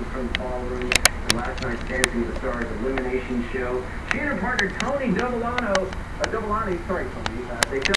from the ballroom, and last night's Dancing with the Stars elimination show. She and her partner Tony Dovolano, uh, Dovolani, sorry Tony, uh, they